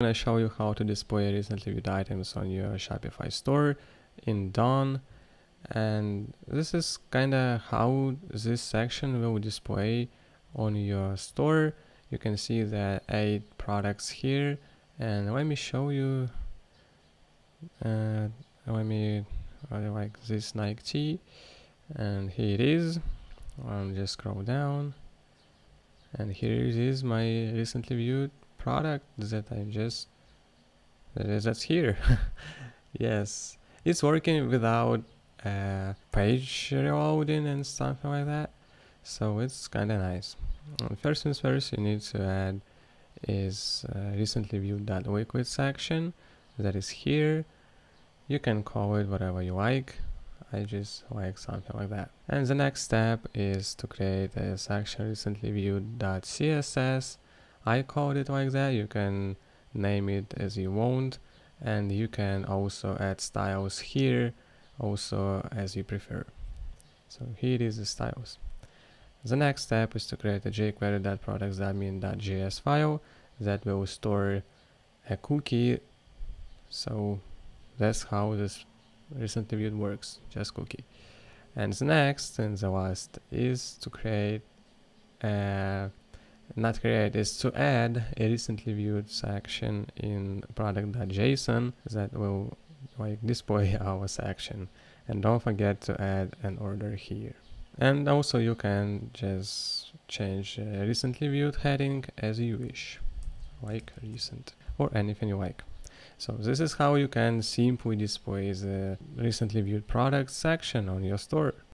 I'm going to show you how to display recently viewed items on your Shopify store in Dawn. And this is kind of how this section will display on your store. You can see the eight products here. And let me show you, uh, let me, like this Nike. And here it is. I'll just scroll down. And here it is my recently viewed product that I just that's that's here. Yes. It's working without uh, page reloading and something like that. So it's kind of nice first things first you need to add is uh, recently viewed that liquid section that is here. You can call it whatever you like. I just like something like that. And the next step is to create a section recently viewed dot .css I called it like that. You can name it as you want. And you can also add styles here also as you prefer. So here is the styles. The next step is to create a jQuery.products.min.js file that will store a cookie. So that's how this recently viewed works just cookie. And the next and the last is to create a not create is to add a recently viewed section in product.json that will like display our section. And don't forget to add an order here. And also you can just change recently viewed heading as you wish like recent or anything you like. So this is how you can simply display the recently viewed products section on your store